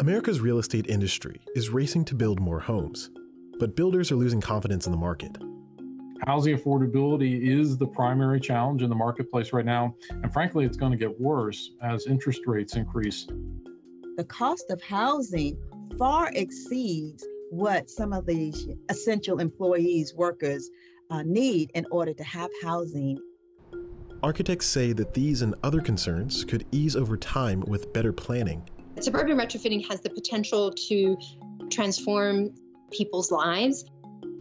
America's real estate industry is racing to build more homes, but builders are losing confidence in the market. Housing affordability is the primary challenge in the marketplace right now, and frankly, it's going to get worse as interest rates increase. The cost of housing far exceeds what some of these essential employees, workers uh, need in order to have housing. Architects say that these and other concerns could ease over time with better planning Suburban retrofitting has the potential to transform people's lives.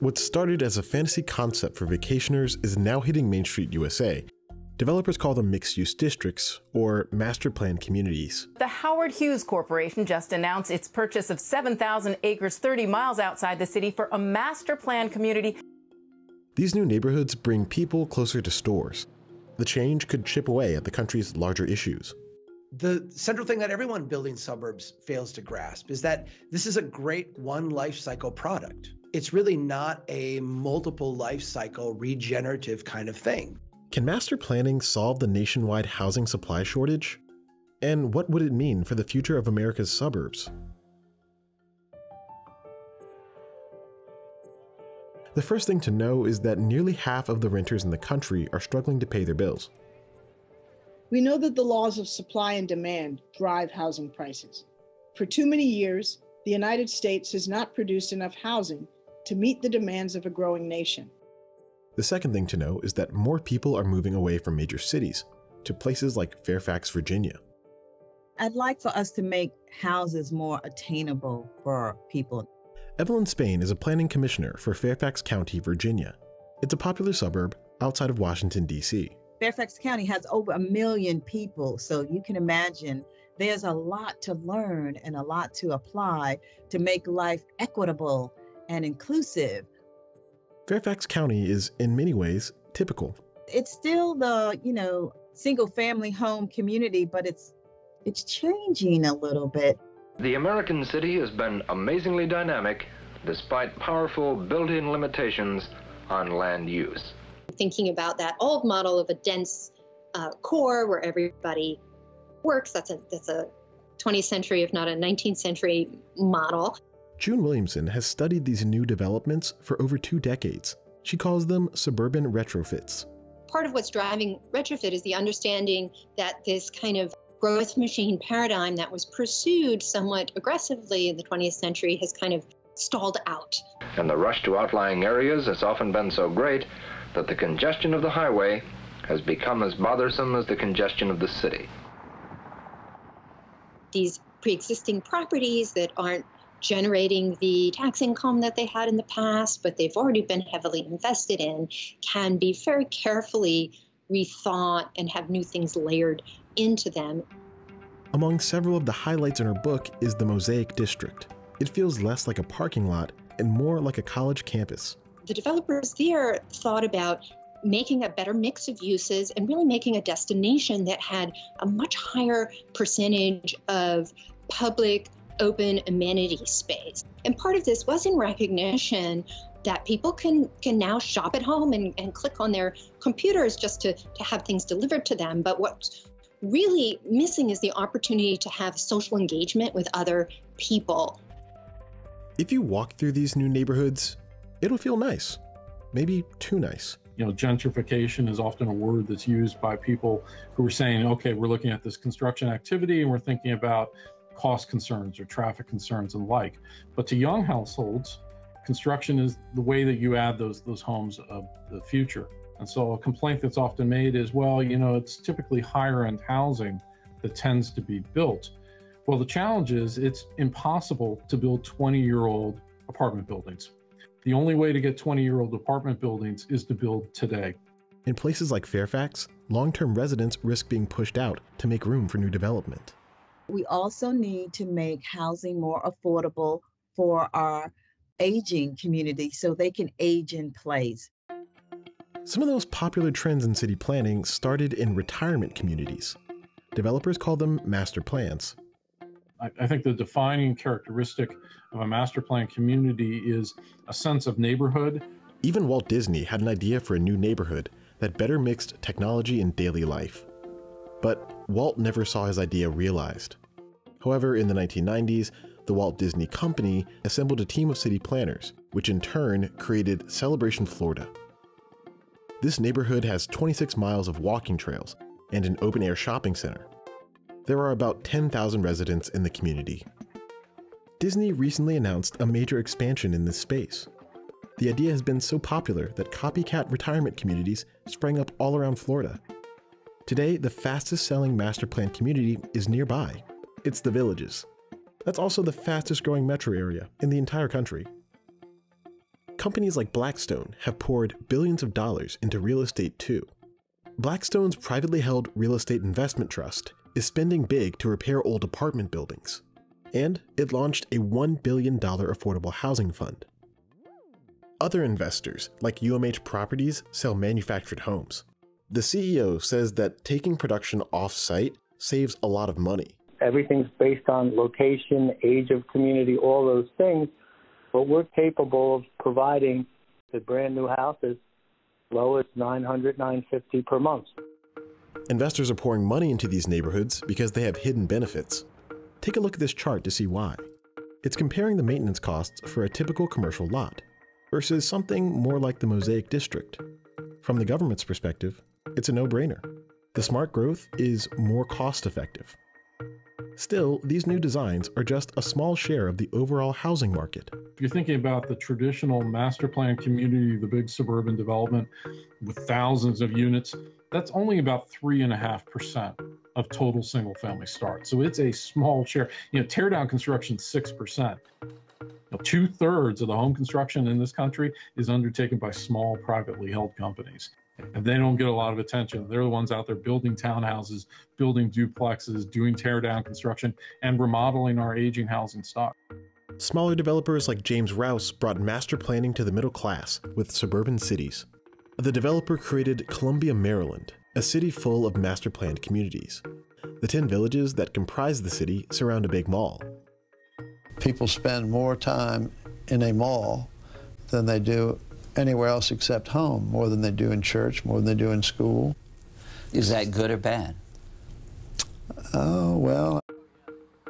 What started as a fantasy concept for vacationers is now hitting Main Street USA. Developers call them mixed use districts or master plan communities. The Howard Hughes Corporation just announced its purchase of 7,000 acres 30 miles outside the city for a master plan community. These new neighborhoods bring people closer to stores. The change could chip away at the country's larger issues the central thing that everyone building suburbs fails to grasp is that this is a great one life cycle product. It's really not a multiple life cycle regenerative kind of thing. Can master planning solve the nationwide housing supply shortage? And what would it mean for the future of America's suburbs? The first thing to know is that nearly half of the renters in the country are struggling to pay their bills. We know that the laws of supply and demand drive housing prices. For too many years, the United States has not produced enough housing to meet the demands of a growing nation. The second thing to know is that more people are moving away from major cities to places like Fairfax, Virginia. I'd like for us to make houses more attainable for people. Evelyn Spain is a planning commissioner for Fairfax County, Virginia. It's a popular suburb outside of Washington, D.C. Fairfax County has over a million people, so you can imagine there's a lot to learn and a lot to apply to make life equitable and inclusive. Fairfax County is in many ways typical. It's still the, you know, single family home community, but it's it's changing a little bit. The American city has been amazingly dynamic despite powerful built-in limitations on land use thinking about that old model of a dense uh, core where everybody works. That's a that's a 20th century, if not a 19th century model. June Williamson has studied these new developments for over two decades. She calls them suburban retrofits. Part of what's driving retrofit is the understanding that this kind of growth machine paradigm that was pursued somewhat aggressively in the 20th century has kind of stalled out. And the rush to outlying areas has often been so great that the congestion of the highway has become as bothersome as the congestion of the city. These pre-existing properties that aren't generating the tax income that they had in the past, but they've already been heavily invested in, can be very carefully rethought and have new things layered into them. Among several of the highlights in her book is the Mosaic District. It feels less like a parking lot and more like a college campus the developers there thought about making a better mix of uses and really making a destination that had a much higher percentage of public open amenity space. And part of this was in recognition that people can can now shop at home and, and click on their computers just to, to have things delivered to them. But what's really missing is the opportunity to have social engagement with other people. If you walk through these new neighborhoods, it'll feel nice. Maybe too nice. You know, gentrification is often a word that's used by people who are saying, okay, we're looking at this construction activity and we're thinking about cost concerns or traffic concerns and like. But to young households, construction is the way that you add those those homes of the future. And so a complaint that's often made is, well, you know, it's typically higher end housing that tends to be built. Well, the challenge is it's impossible to build 20 year old apartment buildings. The only way to get 20 year old apartment buildings is to build today. In places like Fairfax, long term residents risk being pushed out to make room for new development. We also need to make housing more affordable for our aging community so they can age in place. Some of those popular trends in city planning started in retirement communities. Developers call them master plans. I, I think the defining characteristic of a master plan community is a sense of neighborhood. Even Walt Disney had an idea for a new neighborhood that better mixed technology and daily life. But Walt never saw his idea realized. However, in the 1990s, the Walt Disney Company assembled a team of city planners, which in turn created Celebration Florida. This neighborhood has 26 miles of walking trails and an open air shopping center. There are about 10,000 residents in the community. Disney recently announced a major expansion in this space. The idea has been so popular that copycat retirement communities sprang up all around Florida. Today, the fastest selling master plan community is nearby. It's the Villages. That's also the fastest growing metro area in the entire country. Companies like Blackstone have poured billions of dollars into real estate too. Blackstone's privately held real estate investment trust is spending big to repair old apartment buildings. And it launched a $1 billion affordable housing fund. Other investors, like UMH Properties, sell manufactured homes. The CEO says that taking production off site saves a lot of money. Everything's based on location, age of community, all those things. But we're capable of providing the brand new houses low as 900, 950 per month. Investors are pouring money into these neighborhoods because they have hidden benefits. Take a look at this chart to see why. It's comparing the maintenance costs for a typical commercial lot versus something more like the Mosaic District. From the government's perspective, it's a no brainer. The smart growth is more cost effective. Still, these new designs are just a small share of the overall housing market. If you're thinking about the traditional master plan community, the big suburban development with thousands of units, that's only about 3.5% of total single family starts. So it's a small share. You know, tear down construction, 6%. Two thirds of the home construction in this country is undertaken by small privately held companies and they don't get a lot of attention. They're the ones out there building townhouses, building duplexes, doing tear down construction, and remodeling our aging housing stock. Smaller developers like James Rouse brought master planning to the middle class with suburban cities. The developer created Columbia, Maryland, a city full of master planned communities. The 10 villages that comprise the city surround a big mall. People spend more time in a mall than they do anywhere else except home, more than they do in church, more than they do in school. Is that good or bad? Oh, well.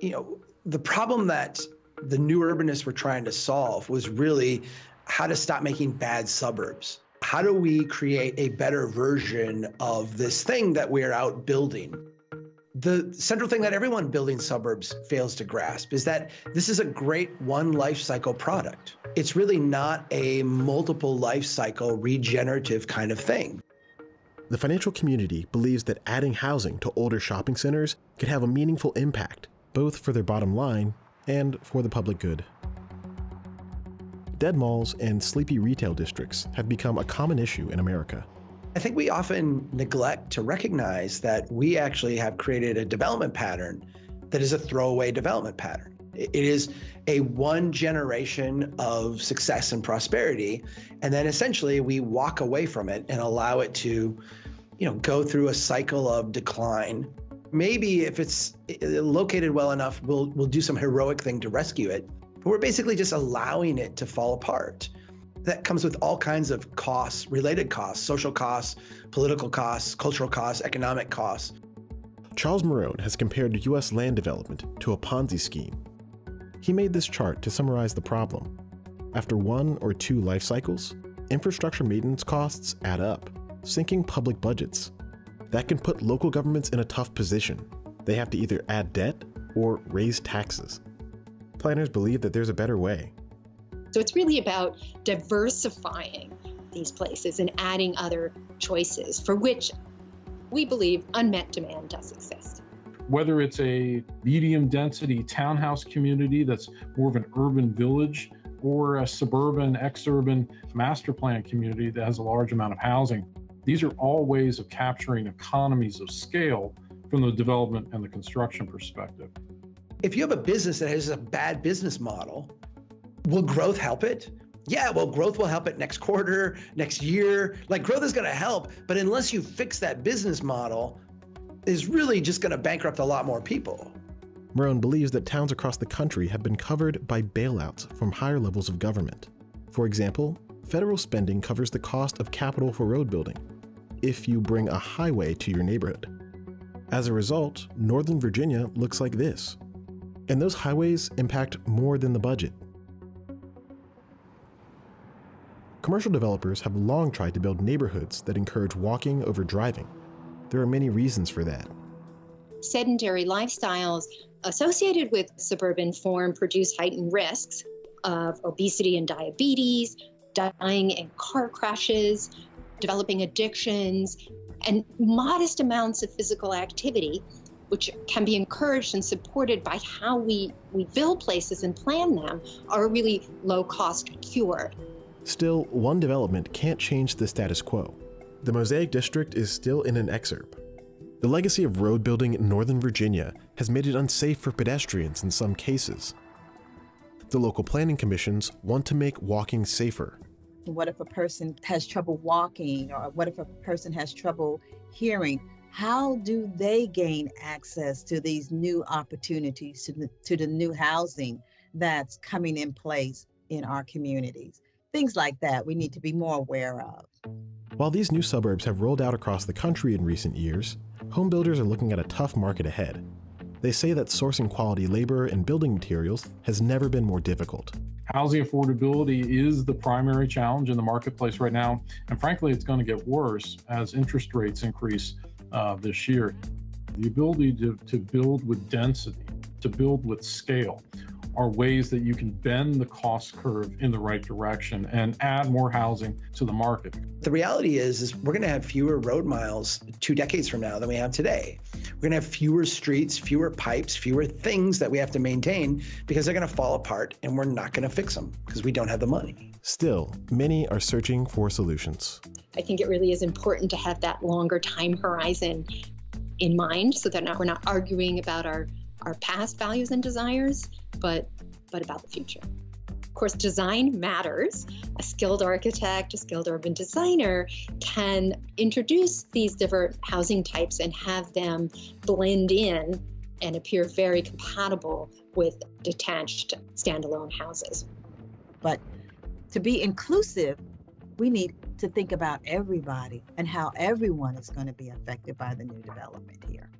You know, the problem that the new urbanists were trying to solve was really how to stop making bad suburbs. How do we create a better version of this thing that we're out building? The central thing that everyone building suburbs fails to grasp is that this is a great one life cycle product it's really not a multiple life cycle regenerative kind of thing. The financial community believes that adding housing to older shopping centers could have a meaningful impact, both for their bottom line and for the public good. Dead malls and sleepy retail districts have become a common issue in America. I think we often neglect to recognize that we actually have created a development pattern that is a throwaway development pattern. It is a one generation of success and prosperity. And then essentially we walk away from it and allow it to, you know, go through a cycle of decline. Maybe if it's located well enough, we'll we'll do some heroic thing to rescue it. But we're basically just allowing it to fall apart. That comes with all kinds of costs, related costs, social costs, political costs, cultural costs, economic costs. Charles Marohn has compared U.S. land development to a Ponzi scheme he made this chart to summarize the problem. After one or two life cycles, infrastructure maintenance costs add up, sinking public budgets. That can put local governments in a tough position. They have to either add debt or raise taxes. Planners believe that there's a better way. So it's really about diversifying these places and adding other choices for which we believe unmet demand does exist whether it's a medium density townhouse community that's more of an urban village or a suburban, exurban master plan community that has a large amount of housing. These are all ways of capturing economies of scale from the development and the construction perspective. If you have a business that has a bad business model, will growth help it? Yeah, well, growth will help it next quarter, next year. Like growth is going to help, but unless you fix that business model, is really just going to bankrupt a lot more people. Marohn believes that towns across the country have been covered by bailouts from higher levels of government. For example, federal spending covers the cost of capital for road building if you bring a highway to your neighborhood. As a result, Northern Virginia looks like this. And those highways impact more than the budget. Commercial developers have long tried to build neighborhoods that encourage walking over driving. There are many reasons for that. Sedentary lifestyles associated with suburban form produce heightened risks of obesity and diabetes, dying in car crashes, developing addictions, and modest amounts of physical activity, which can be encouraged and supported by how we, we build places and plan them, are a really low cost cure. Still, one development can't change the status quo. The Mosaic District is still in an exurb. The legacy of road building in Northern Virginia has made it unsafe for pedestrians in some cases. The local planning commissions want to make walking safer. What if a person has trouble walking, or what if a person has trouble hearing? How do they gain access to these new opportunities, to the, to the new housing that's coming in place in our communities? Things like that we need to be more aware of. While these new suburbs have rolled out across the country in recent years, home builders are looking at a tough market ahead. They say that sourcing quality labor and building materials has never been more difficult. Housing affordability is the primary challenge in the marketplace right now. And frankly, it's going to get worse as interest rates increase uh, this year. The ability to, to build with density, to build with scale, are ways that you can bend the cost curve in the right direction and add more housing to the market. The reality is, is we're going to have fewer road miles two decades from now than we have today. We're going to have fewer streets, fewer pipes, fewer things that we have to maintain because they're going to fall apart and we're not going to fix them because we don't have the money. Still, many are searching for solutions. I think it really is important to have that longer time horizon in mind so that we're not arguing about our, our past values and desires, but but about the future. Of course, design matters. A skilled architect, a skilled urban designer can introduce these different housing types and have them blend in and appear very compatible with detached standalone houses. But to be inclusive, we need to think about everybody and how everyone is going to be affected by the new development here.